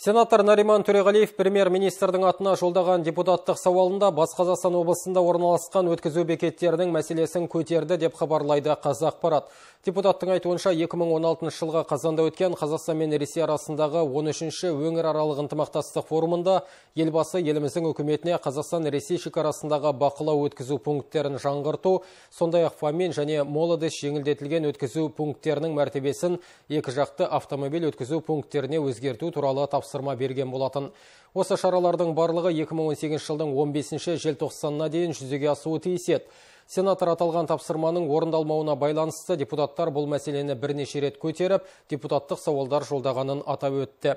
Сенатор Нариман Төреғалиев премьер-министрдің атына жолдаған депутаттық сауалында Бас Қазақстан облысында орналасқан өткізу бекеттерінің мәселесін көтерді деп хабарлайды Қазақпарат. Депутаттың айтуынша 2016 жылға қазанда өткен Қазақстан мен Ресей арасындағы 13-ші өңір аралық ынтымақтастық форумында елбасы еліміздің үкіметіне Қазақстан Ресей шекарасындағы бақылау өткізу пункттерін жаңғырту, сондай-ақ Фамин және Молодес жеңілдетілген өткізу пункттерінің мәртебесін екі жақты автомобиль өткізу пункттеріне өзгерту туралы тапсырма берген болатын. Осы шаралардың барлығы 2018 жылдың 15 желтоқсанына дейін жүзеге асуы тиіс. Сенатор аталған тапсырманың орындалмауына байланысты депутаттар бұл мәселені бірнеше рет көтеріп, депутаттық сауалдар жолдағанын атап өтті.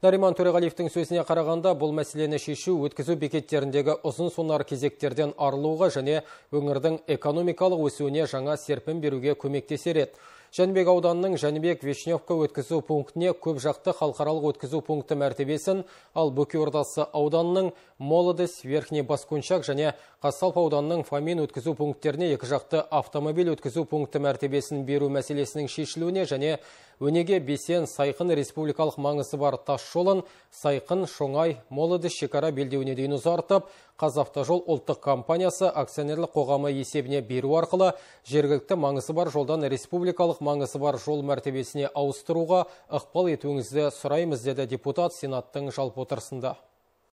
Нариман Төреғалиевтің сөзіне қарағанда бұл мәселені шешу өткізу бекеттеріндегі ұзын сонар кезектерден арылуға және өңірдің экономикалық өсуіне жаңа серпін беруге көмектесер еді. Жәнібек ауданының Жәнібек Вишневка өткізу пунктіне көп жақты халықаралық өткізу пункті мәртебесін, ал Бөкеордасы ауданының Молодес, Верхний Баскунчак және Қассалп ауданының Фамин өткізу пункттеріне екі жақты автомобиль өткізу пункті мәртебесін беру мәселесінің шешілуіне және Өнеге Бесен Сайқын республикалық маңызы бар тас жолын Сайқын, Шоңай, Молодес шекара белдеуіне дейін ұзартып, Қазавтожол ұлттық компаниясы акционерлік қоғамы есебіне беру арқылы жергілікті маңызы бар жолдан республикалық маңызы бар жол мәртебесіне ауыстыруға ықпал етуіңізді сұраймыз деді депутат Сенаттың жалпы отырысында.